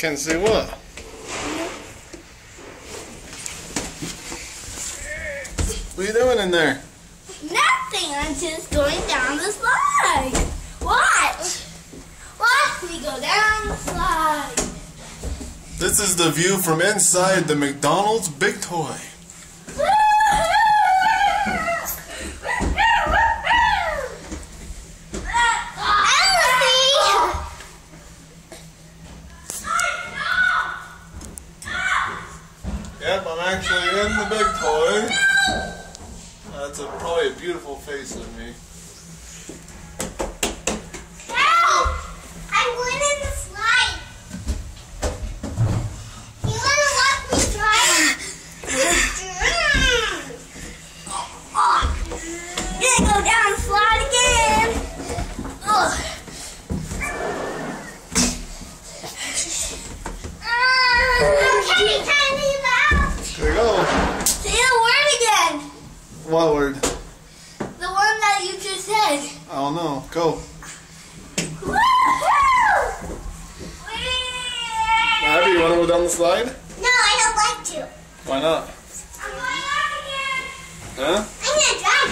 Can't see what? What are you doing in there? Nothing. I'm just going down the slide. Watch. Watch me go down the slide. This is the view from inside the McDonald's Big Toy. Actually in the Big Toy. That's a, probably a beautiful face of me. Help! I'm going in the slide. You want to watch me try? Gonna go down the slide again. Ugh. Okay, time to leave out. There you go. Say the word again. What word? The one that you just said. I don't know. Go. Woohoo! Abby, you want to go down the slide? No, I don't like to. Why not? I'm going up again. Huh? I'm gonna drive.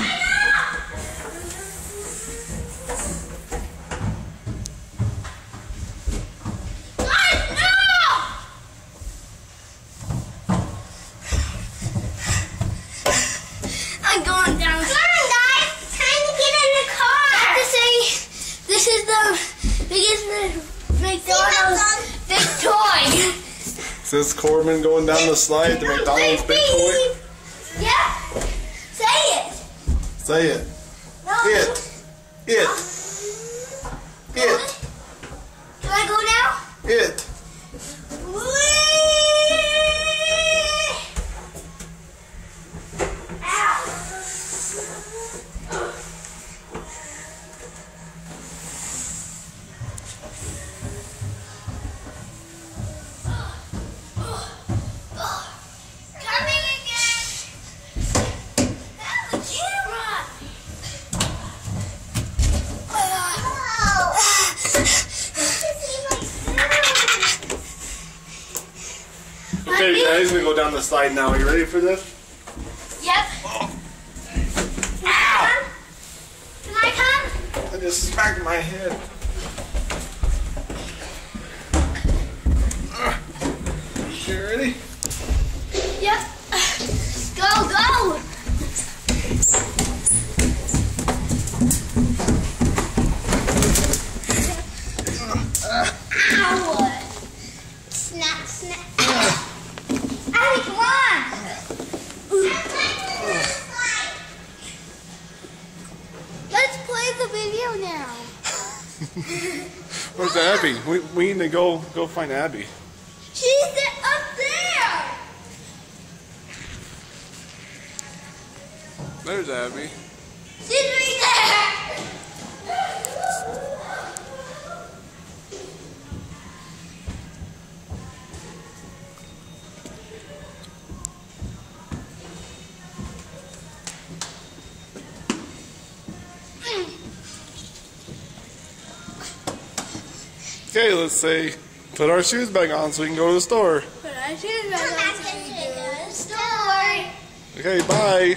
Guys, no! I'm going down. Come on, guys. Time to get in the car. I have to say, this is the biggest McDonald's big toy. Says Corbin going down the slide to McDonald's Big Toy. Yeah. Say it. Say it. No. It. It. Uh, it. Okay, guys, we go down the slide now. Are you ready for this? Yep. Ow. Can I come? I just smacked my head. You ready? Yep. Go, go. Ow. Snap, snap. Abby, come on. Let's play the video now. Where's Abby? We, we need to go go find Abby. She's up there. There's Abby. She's right Okay, let's say put our shoes back on so we can go to the store. But I should have gone to the store. Okay, bye.